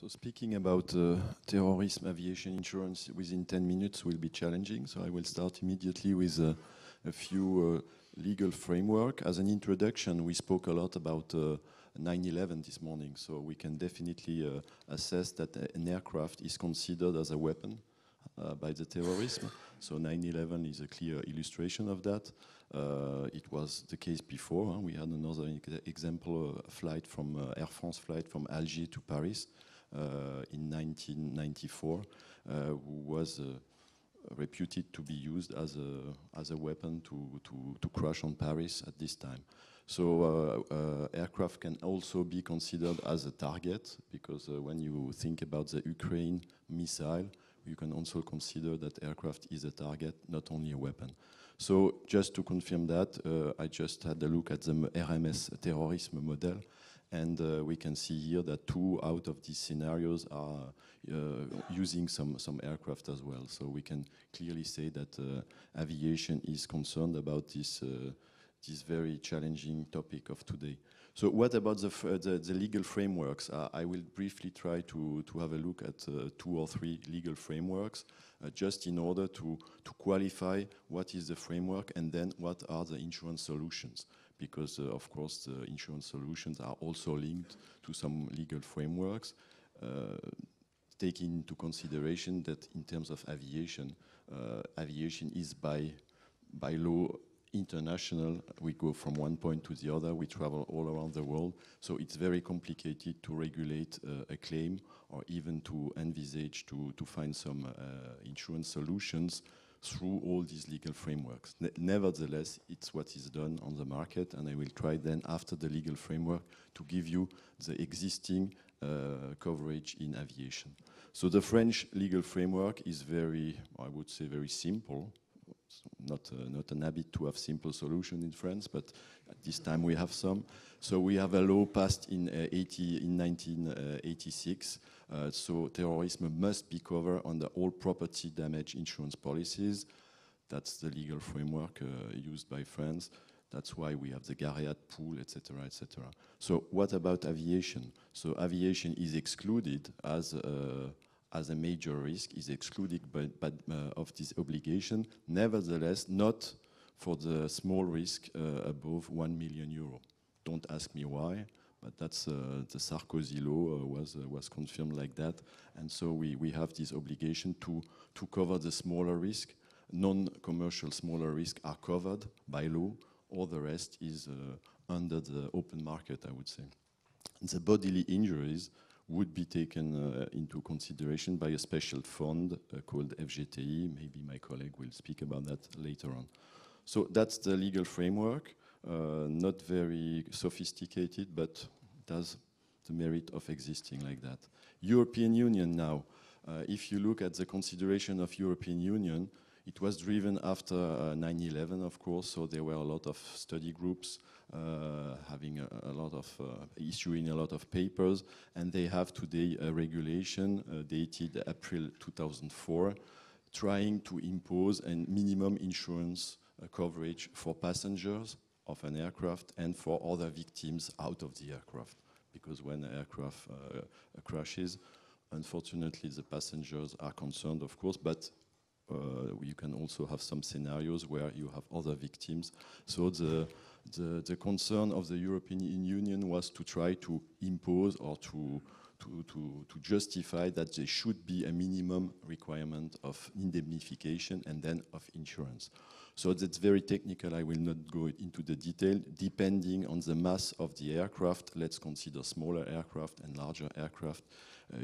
So speaking about uh, terrorism aviation insurance within 10 minutes will be challenging. So I will start immediately with uh, a few uh, legal framework. As an introduction, we spoke a lot about 9/11 this morning, so we can definitely assess that an aircraft is considered as a weapon uh, by the terrorism. So 9/11 is a clear illustration of that. Uh, it was the case before. Huh? We had another example, a flight from uh, Air France flight from Algiers to Paris. Uh, in 1994, uh, who was uh, reputed to be used as a, as a weapon to, to, to on Paris at this time. So uh, uh, aircraft can also be considered as a target because uh, when you think about the Ukraine missile, you can also consider that aircraft is a target, not only a weapon. So just to confirm that, I just had a look at the RMS terrorism model and uh, we can see here that two out of these scenarios are uh, using some, some aircraft as well. So we can clearly say that uh, aviation is concerned about this, uh, this very challenging topic of today. So what about the, the, the, legal frameworks? Uh, I will briefly try to, to have a look at uh, two or three legal frameworks, just in order to, to qualify what is the framework and then what are the insurance solutions because, uh, of course, the insurance solutions are also linked to some legal frameworks, uh, taking into consideration that in terms of aviation, uh, aviation is by, by law international. We go from one point to the other. We travel all around the world. So it's very complicated to regulate uh, a claim or even to envisage to, to find some uh, insurance solutions through all these legal frameworks. Ne nevertheless, it's what is done on the market, and I will try then, after the legal framework, to give you the existing uh, coverage in aviation. So the French legal framework is very, I would say, very simple. It's not, uh, not an habit to have simple solution in France, but at this time we have some. So we have a law passed in, uh, 80, in 1986 uh, so terrorism must be covered under all property damage insurance policies. That's the legal framework uh, used by France. That's why we have the Gareat pool, etc., etc. So what about aviation? So aviation is excluded as a, as a major risk, is excluded by, by, uh, of this obligation. Nevertheless, not for the small risk uh, above 1 million euro. Don't ask me why but that's uh, the Sarkozy law uh, was uh, was confirmed like that, and so we we have this obligation to to cover the smaller risk. Non-commercial smaller risk are covered by law, all the rest is under the open market, I would say. The bodily injuries would be taken uh, into consideration by a special fund uh, called FGTI. Maybe my colleague will speak about that later on. So that's the legal framework. Uh, not very sophisticated, but has the merit of existing like that. European Union now, uh, if you look at the consideration of European Union, it was driven after 9-11, uh, of course, so there were a lot of study groups uh, having a, a, lot of, uh, issuing a lot of papers, and they have today a regulation uh, dated April 2004, trying to impose a minimum insurance coverage for passengers of an aircraft and for other victims out of the aircraft. Because when an aircraft uh, crashes, unfortunately the passengers are concerned, of course, but uh, you can also have some scenarios where you have other victims. So the, the, the, concern of the European Union was to try to impose or to, to, to, to justify that there should be a minimum requirement of indemnification and then of insurance. So that's very technical. I will not go into the detail. Depending on the mass of the aircraft, let's consider smaller aircraft and larger aircraft, uh,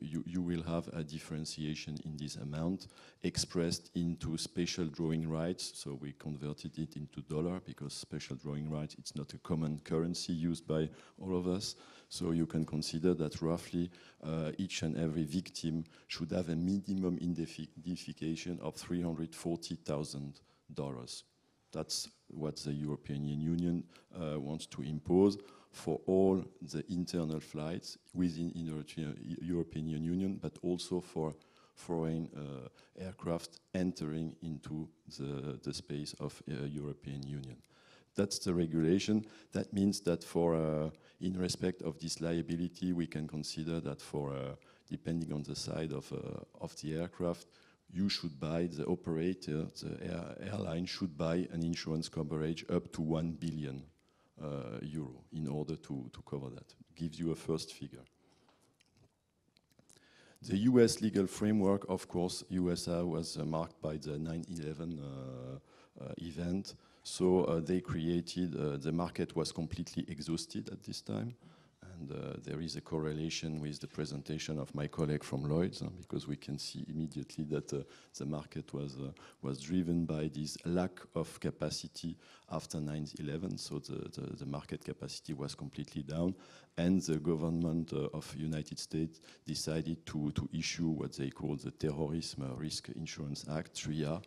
you, you will have a differentiation in this amount expressed into special drawing rights. So we converted it into dollar because special drawing rights, it's not a common currency used by all of us. So you can consider that roughly uh, each and every victim should have a minimum indemnification of 340,000 dollars. That's what the European Union uh, wants to impose for all the internal flights within the European Union, but also for foreign uh, aircraft entering into the, the space of uh, European Union. that's the regulation. That means that for, uh, in respect of this liability, we can consider that for, uh, depending on the side of, uh, of the aircraft, you should buy, the operator, the air, airline should buy an insurance coverage up to 1 billion uh, euro in order to, to cover that. Gives you a first figure. The US legal framework, of course, USA was uh, marked by the 9-11 uh, uh, event. So uh, they created, uh, the market was completely exhausted at this time. And uh, there is a correlation with the presentation of my colleague from Lloyd's, uh, because we can see immediately that uh, the market was, uh, was driven by this lack of capacity after 9-11. So the, the, the, market capacity was completely down. And the government uh, of United States decided to, to issue what they call the Terrorism Risk Insurance Act, TRIA.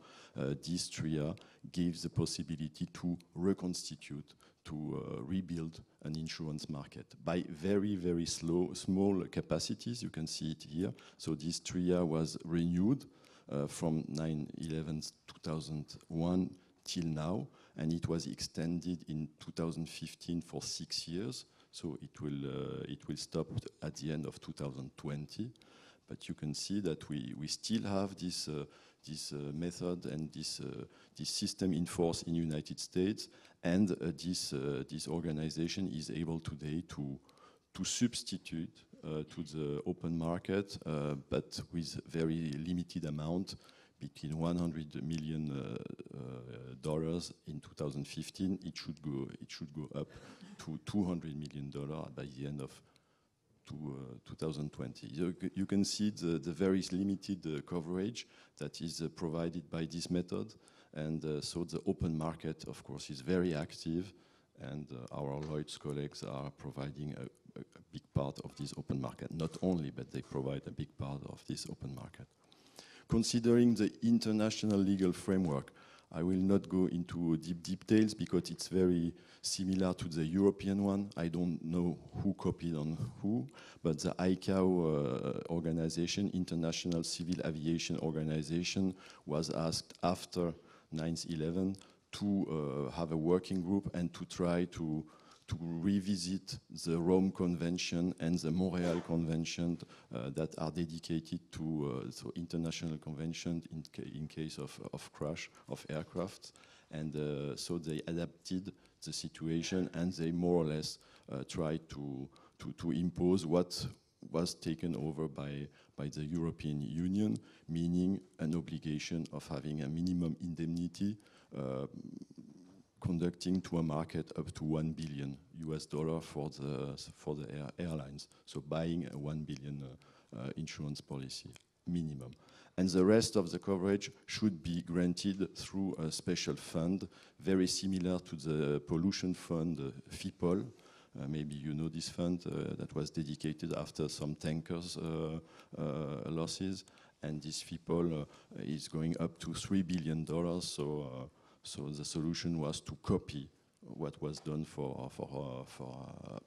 This TRIA gives the possibility to reconstitute to uh, rebuild an insurance market by very, very slow, small capacities. You can see it here. So this TRIA was renewed uh, from 9-11 2001 till now, and it was extended in 2015 for six years. So it will, uh, it will stop at the end of 2020. But you can see that we, we still have this, uh, this uh, method and this, uh, this system in force in United States, and uh, this, this organization is able today to, to substitute to the open market, but with very limited amount, between 100 million uh, uh, dollars in 2015. It should go. It should go up to 200 million dollars by the end of to, uh, 2020. You, you, can see the, the very limited coverage that is provided by this method. And uh, so the open market, of course, is very active, and uh, our Lloyd's colleagues are providing a, a, big part of this open market. Not only, but they provide a big part of this open market. Considering the international legal framework, I will not go into deep details because it's very similar to the European one. I don't know who copied on who, but the ICAO uh, organization, International Civil Aviation Organization, was asked after 9-11 to uh, have a working group and to try to to revisit the Rome Convention and the Montreal Convention uh, that are dedicated to uh, international conventions in, ca in case of, of crash of aircraft. And uh, so they adapted the situation and they more or less uh, tried to, to, to impose what was taken over by, by the European Union, meaning an obligation of having a minimum indemnity uh, conducting to a market up to 1 billion US dollar for the, for the air, airlines. So buying a 1 billion uh, uh, insurance policy minimum. And the rest of the coverage should be granted through a special fund, very similar to the pollution fund uh, FIPOL, uh, maybe you know this fund uh, that was dedicated after some tankers uh, losses. And this FIPOL is going up to $3 billion. So, so the solution was to copy what was done for, for, for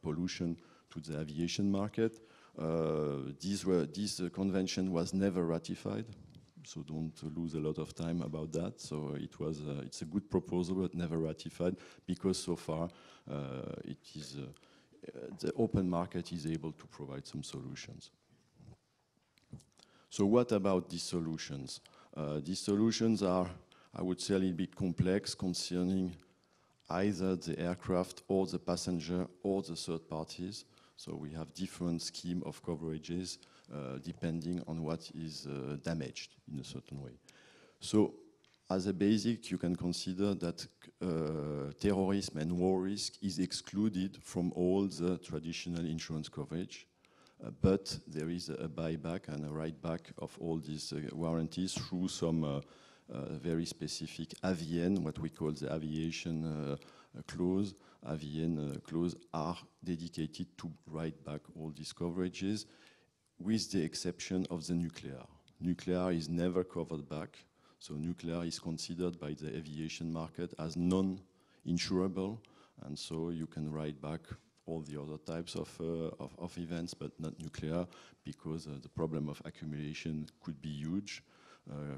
pollution to the aviation market. Uh, this, were, this uh, convention was never ratified, so don't lose a lot of time about that. So it was, uh, it's a good proposal, but never ratified, because so far it is, the open market is able to provide some solutions. So what about these solutions? Uh, these solutions are, I would say, a little bit complex concerning either the aircraft or the passenger or the third parties. So we have different scheme of coverages uh, depending on what is uh, damaged in a certain way. So as a basic, you can consider that uh, terrorism and war risk is excluded from all the traditional insurance coverage. Uh, but there is a buyback and a write back of all these uh, warranties through some uh, very specific AVN, what we call the aviation clause. AVN clause are dedicated to write back all these coverages with the exception of the nuclear. Nuclear is never covered back, so nuclear is considered by the aviation market as non-insurable, and so you can write back all the other types of, uh, of, of, events, but not nuclear, because uh, the problem of accumulation could be huge, uh,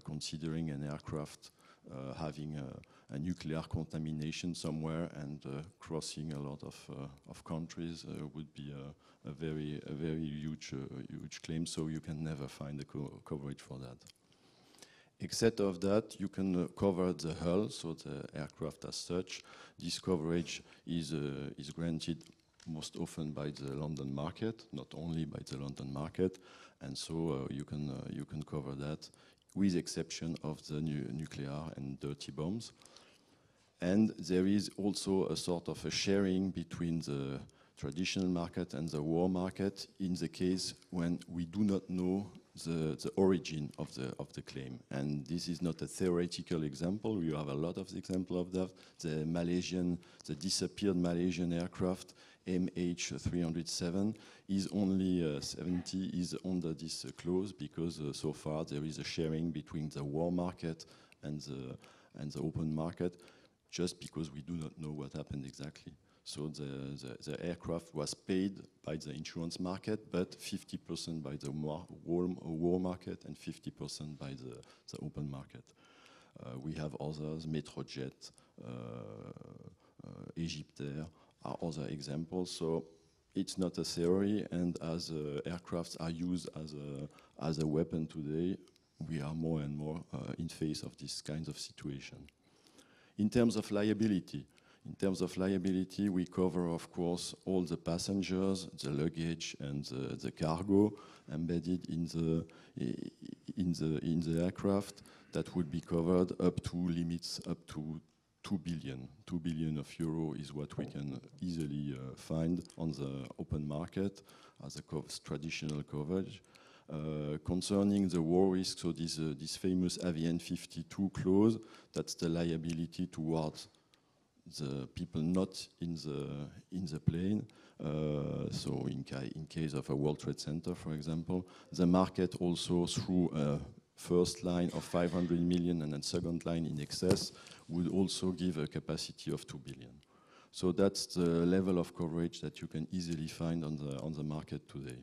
considering an aircraft uh, having a, a, nuclear contamination somewhere and uh, crossing a lot of, uh, of countries uh, would be a, a, very, a very huge, huge claim, so you can never find a co coverage for that. Except of that, you can uh, cover the hull, so the aircraft as such. This coverage is, uh, is granted most often by the London market, not only by the London market, and so uh, you, can, uh, you can cover that with the exception of the nu nuclear and dirty bombs. And there is also a sort of a sharing between the traditional market and the war market in the case when we do not know the, the origin of the, of the claim. And this is not a theoretical example. We have a lot of examples of that. The Malaysian, the disappeared Malaysian aircraft MH307 is only uh, 70 is under this uh, clause because uh, so far there is a sharing between the war market and the, and the open market just because we do not know what happened exactly. So the, the, the, aircraft was paid by the insurance market, but 50% by the war, war, market and 50% by the, the open market. Uh, we have others, Metrojet, uh, uh, Egyptair, are other examples. So it's not a theory, and as uh, aircrafts are used as a, as a weapon today, we are more and more uh, in face of this kind of situation. In terms of liability, in terms of liability, we cover, of course, all the passengers, the luggage, and the, the cargo embedded in the, in, the, in the aircraft that would be covered up to limits up to 2 billion. 2 billion of euro is what we can easily uh, find on the open market as a co traditional coverage. Uh, concerning the war risk, so this, uh, this famous AVN 52 clause, that's the liability towards the people not in the in the plane. Uh, so in, ca in case of a World Trade Center, for example, the market also through a first line of 500 million and a second line in excess would also give a capacity of 2 billion. So that's the level of coverage that you can easily find on the on the market today.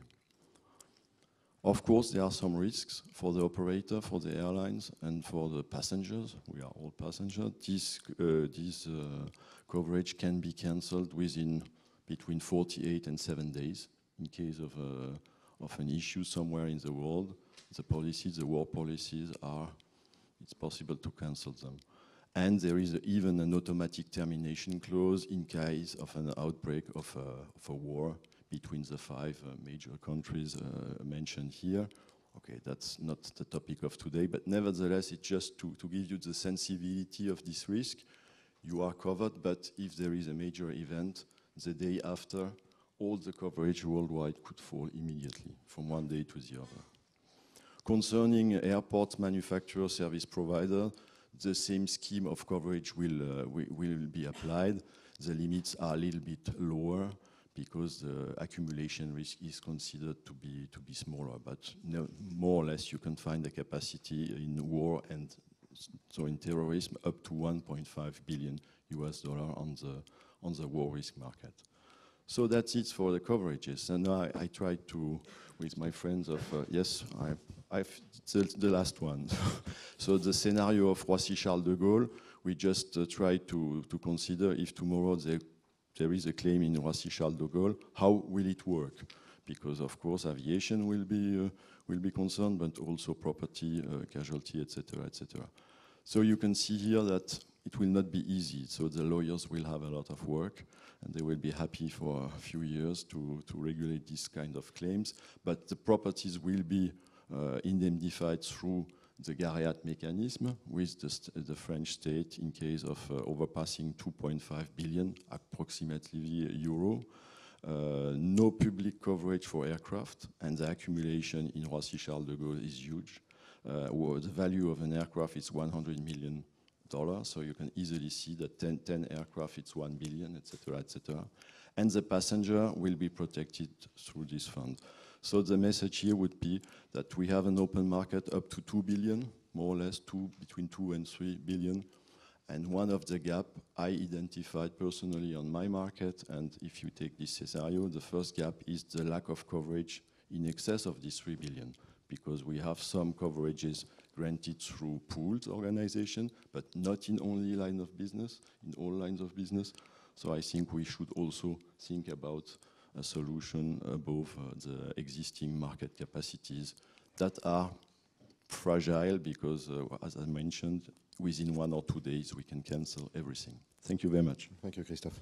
Of course, there are some risks for the operator, for the airlines, and for the passengers. We are all passengers. This, uh, this uh, coverage can be cancelled within between 48 and 7 days in case of, uh, of an issue somewhere in the world. The policies, the war policies are, it's possible to cancel them. And there is even an automatic termination clause in case of an outbreak of a, of a war between the five uh, major countries uh, mentioned here. Okay, that's not the topic of today, but nevertheless, it's just to, to give you the sensibility of this risk. You are covered, but if there is a major event, the day after, all the coverage worldwide could fall immediately from one day to the other. Concerning airport manufacturer service provider, the same scheme of coverage will, uh, will, will be applied. The limits are a little bit lower because the accumulation risk is considered to be to be smaller. But no, more or less, you can find the capacity in war and so in terrorism up to 1.5 billion US dollar on the on the war risk market. So that's it for the coverages. And I, I tried to, with my friends of uh, yes, I, I've the, the last one. so the scenario of Roissy Charles de Gaulle, we just uh, try to to consider if tomorrow they there is a claim in Roissy Charles de Gaulle, how will it work? Because of course aviation will be uh, will be concerned, but also property, uh, casualty, etc., etc. So you can see here that it will not be easy. So the lawyers will have a lot of work, and they will be happy for a few years to to regulate this kind of claims. But the properties will be uh, indemnified through the GAREAT mechanism with the, the, French state in case of uh, overpassing 2.5 billion approximately euro. Uh, no public coverage for aircraft, and the accumulation in Roissy Charles de Gaulle is huge. Uh, the value of an aircraft is 100 million dollars, so you can easily see that 10, 10 aircraft it's 1 billion, etc., etc. And the passenger will be protected through this fund. So the message here would be that we have an open market up to 2 billion, more or less two, between 2 and 3 billion. And one of the gap I identified personally on my market, and if you take this scenario, the first gap is the lack of coverage in excess of this 3 billion, because we have some coverages granted through pooled organization, but not in only line of business, in all lines of business. So I think we should also think about a solution above uh, the existing market capacities that are fragile because, uh, as I mentioned, within one or two days we can cancel everything. Thank you very much. Thank you, Christophe.